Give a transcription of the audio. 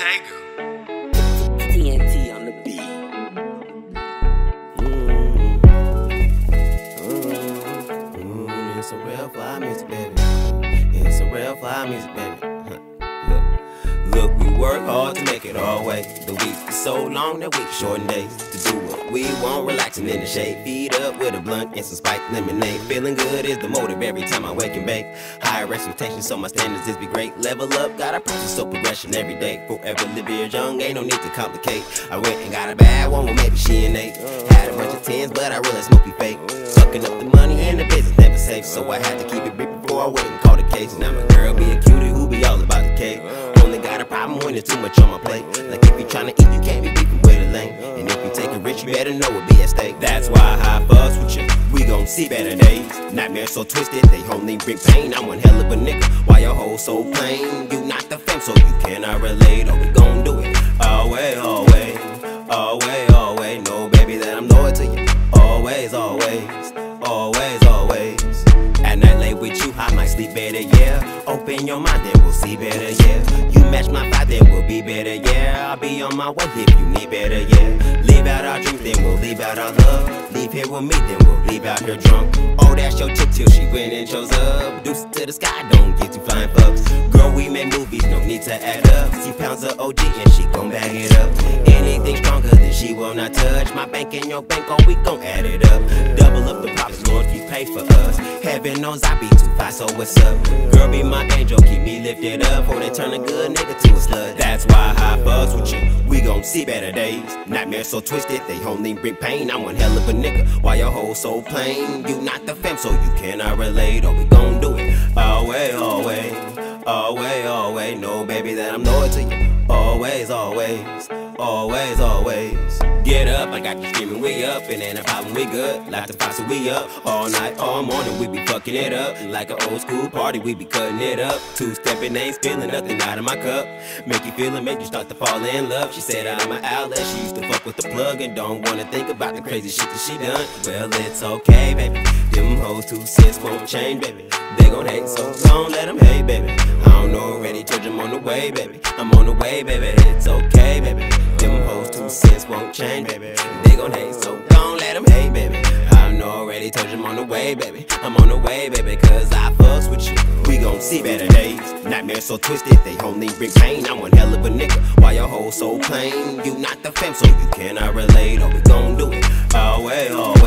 Ortega. TNT on the beat. Mm, it's a real fly music, baby. It's a real fly music, baby. Look, we work hard to make it our way. The weeks is so long that we shorten days to do what we want, relaxing in the shade. Feed up with a blunt and some spiked lemonade. Feeling good is the motive every time I wake and bake. Higher expectations, so my standards is be great. Level up, got a process so progression every day. Forever live young, ain't no need to complicate. I went and got a bad one, well maybe she ain't eight. Had a bunch of tens, but I realized Smokey fake. Sucking up the money and the business never safe, so I had to keep it brief before I went and call the case. Now my girl be a cutie who be all about there's too much on my plate. Like if you tryna eat, you can't be beefing with a lane. And if you take it rich, you better know it be at stake. That's why I fuss with you. We gon' see better days. Nightmares so twisted, they only bring pain. I'm one hell of a nigga. Why your whole so plain? You not the fame, so you cannot relate. Or we gon' do it. Always, always, always, always. Know, baby, that I'm loyal to you. Always, always, better, yeah. Open your mind, then we'll see better, yeah. You match my vibe, then we'll be better, yeah. I'll be on my way if you need better, yeah. Leave out our dreams, then we'll leave out our love. Leave here with me, then we'll leave out here drunk. Oh, that's your chick till she went and shows up. Deuce to the sky, don't get too flying fucks. Girl, we make movies, no need to add up. See pounds of OG and she gon' bag it up. She will not touch. My bank and your bank, oh, we gon' add it up. Double up the profits, Lord, you pay for us. Heaven knows I be too fast, so what's up? Girl, be my angel, keep me lifted up. Or they turn a good nigga to a slut. That's why I fucks with you. We gon' see better days. Nightmares so twisted, they only bring pain. I'm one hell of a nigga. Why your whole so plain? You not the fam, so you cannot relate. Or we gon' do it. Always, always, always, always. Know, baby, that I'm loyal to you. Always, always, always, always. Get up, I got you screaming, we up, and ain't a problem, we good. Like the fox, we up all night, all morning, we be fucking it up. Like an old school party, we be cutting it up. Two stepping, ain't spilling nothing out of my cup. Make you feel it, make you start to fall in love. She said I'm an outlet, she used to fuck with the plug and don't wanna think about the crazy shit that she done. Well, it's okay, baby. Them hoes two cents won't change, baby. They gon' hate, so don't let them hate, baby. On the way, baby. I'm on the way, baby. It's okay, baby. Them hoes two cents won't change, baby. They gon' hate, so don't let them hate, baby. I already, told you I'm on the way, baby. I'm on the way, baby, cause I fucks with you. We gon' see better days. Nightmares so twisted, they only bring pain. I'm one hell of a nigga. Why your whole so plain? You not the fam, so you cannot relate. Or we gon' do it. Always, way, always,